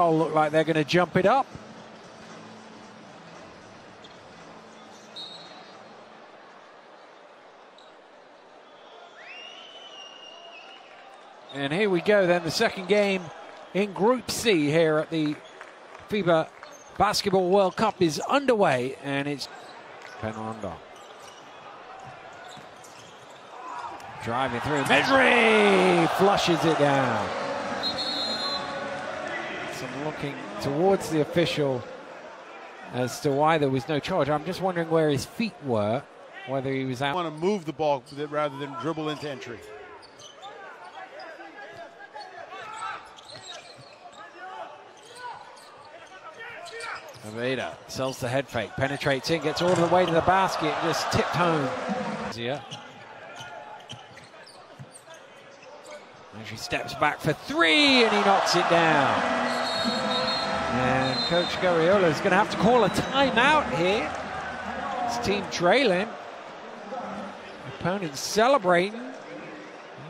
all look like they're going to jump it up. And here we go then, the second game in Group C here at the FIBA Basketball World Cup is underway and it's Penranda. Driving through, Mejri flushes it down. Some looking towards the official as to why there was no charge. I'm just wondering where his feet were, whether he was out. I want to move the ball rather than dribble into entry. Abada sells the head fake, penetrates in, gets all the way to the basket, just tipped home. Yeah. As he steps back for three and he knocks it down. And Coach Scariolo is going to have to call a timeout here. His team trailing. Opponents celebrating.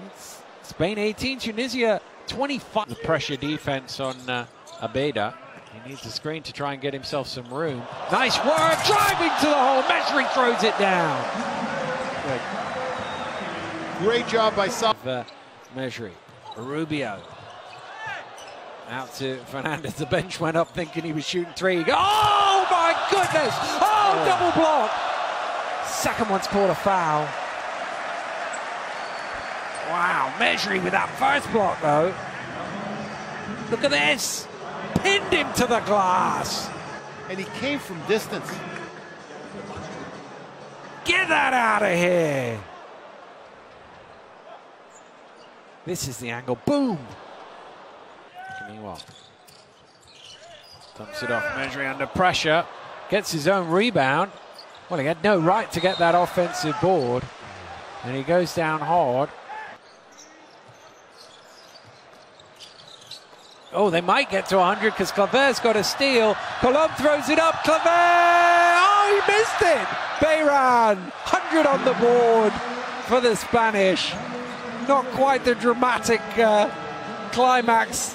It's Spain 18, Tunisia 25. The pressure defense on uh, Abada. He needs a screen to try and get himself some room. Nice work, driving to the hole. Mejri throws it down. Good. Great job by Sal. Uh, Mejri, Rubio. Out to Fernandez. The bench went up thinking he was shooting three. Oh my goodness! Oh, oh. double block. Second one's called a foul. Wow, Mejri with that first block though. Look at this pinned him to the glass. And he came from distance. Get that out of here. This is the angle. Boom. Meanwhile, dumps it off. Mejri under pressure. Gets his own rebound. Well, he had no right to get that offensive board. And he goes down hard. Oh, they might get to 100 because Claver's got a steal. Colom throws it up. Claver! Oh, he missed it. Beirán, 100 on the board for the Spanish. Not quite the dramatic uh, climax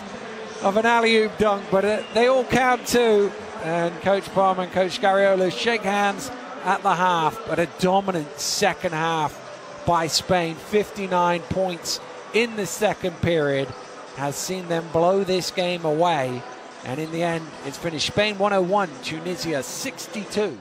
of an alley-oop dunk, but uh, they all count too. And Coach Palma and Coach Scariolo shake hands at the half, but a dominant second half by Spain. 59 points in the second period has seen them blow this game away. And in the end, it's finished Spain 101, Tunisia 62.